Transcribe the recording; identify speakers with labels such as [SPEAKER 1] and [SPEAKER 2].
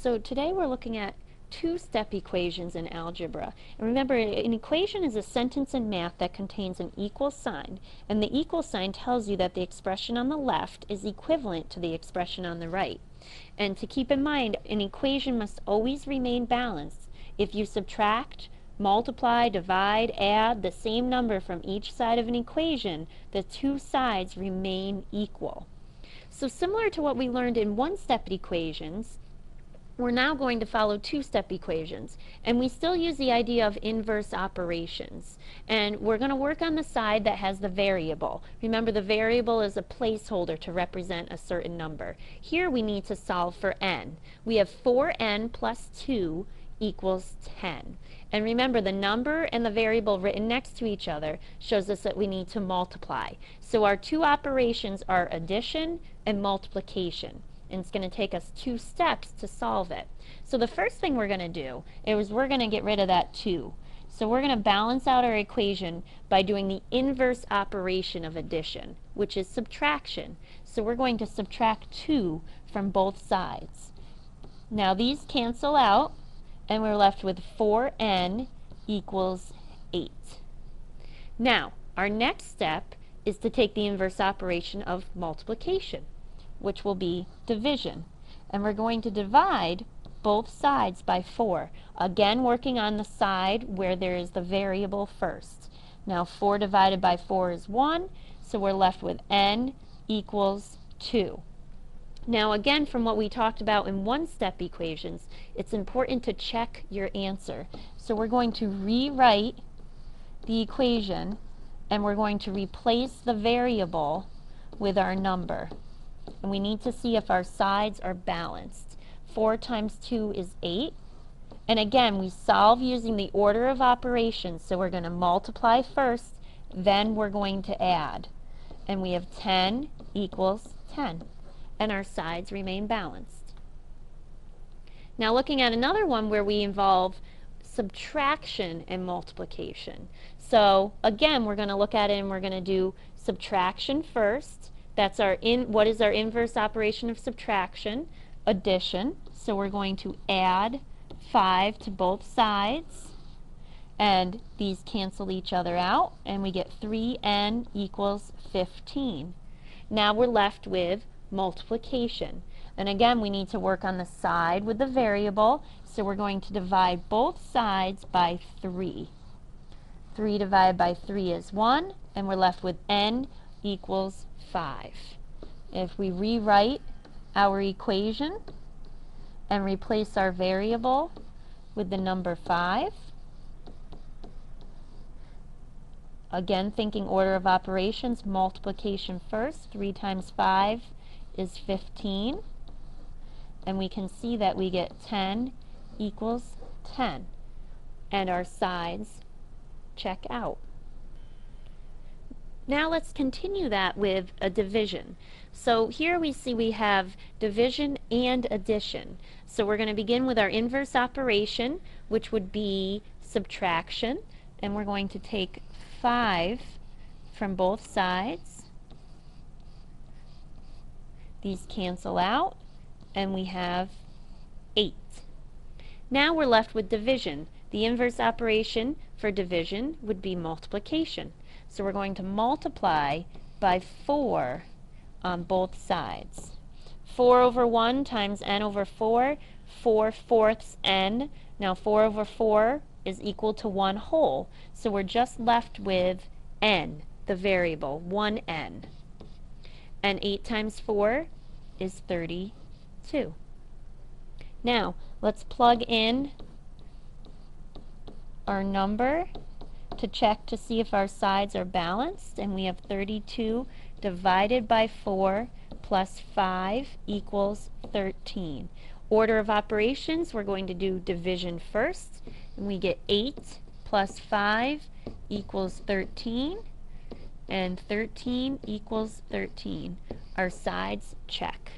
[SPEAKER 1] So today we're looking at two-step equations in algebra. And remember, an equation is a sentence in math that contains an equal sign, and the equal sign tells you that the expression on the left is equivalent to the expression on the right. And to keep in mind, an equation must always remain balanced. If you subtract, multiply, divide, add the same number from each side of an equation, the two sides remain equal. So similar to what we learned in one-step equations, we're now going to follow two-step equations. And we still use the idea of inverse operations. And we're going to work on the side that has the variable. Remember, the variable is a placeholder to represent a certain number. Here we need to solve for n. We have 4n plus 2 equals 10. And remember, the number and the variable written next to each other shows us that we need to multiply. So our two operations are addition and multiplication. And it's going to take us two steps to solve it. So the first thing we're going to do is we're going to get rid of that 2. So we're going to balance out our equation by doing the inverse operation of addition, which is subtraction. So we're going to subtract 2 from both sides. Now these cancel out, and we're left with 4n equals 8. Now, our next step is to take the inverse operation of multiplication, which will be division. And we're going to divide both sides by 4. Again, working on the side where there is the variable first. Now, 4 divided by 4 is 1, so we're left with n equals 2. Now again, from what we talked about in one-step equations, it's important to check your answer. So we're going to rewrite the equation and we're going to replace the variable with our number. And we need to see if our sides are balanced. 4 times 2 is 8. And again, we solve using the order of operations. So we're going to multiply first, then we're going to add. And we have 10 equals 10 and our sides remain balanced. Now looking at another one where we involve subtraction and multiplication. So again, we're going to look at it and we're going to do subtraction first. That's our in what is our inverse operation of subtraction? Addition. So we're going to add 5 to both sides and these cancel each other out and we get 3n equals 15. Now we're left with multiplication. And again, we need to work on the side with the variable, so we're going to divide both sides by 3. 3 divided by 3 is 1, and we're left with n equals 5. If we rewrite our equation and replace our variable with the number 5, again thinking order of operations, multiplication first, 3 times 5 is 15. And we can see that we get 10 equals 10. And our sides check out. Now let's continue that with a division. So here we see we have division and addition. So we're going to begin with our inverse operation, which would be subtraction. And we're going to take 5 from both sides these cancel out, and we have 8. Now we're left with division. The inverse operation for division would be multiplication. So we're going to multiply by 4 on both sides. 4 over 1 times n over 4, 4 fourths n. Now 4 over 4 is equal to 1 whole. So we're just left with n, the variable, 1n. And 8 times 4 is 32. Now, let's plug in our number to check to see if our sides are balanced. And we have 32 divided by 4 plus 5 equals 13. Order of operations, we're going to do division first. And we get 8 plus 5 equals 13 and 13 equals 13. Our sides check.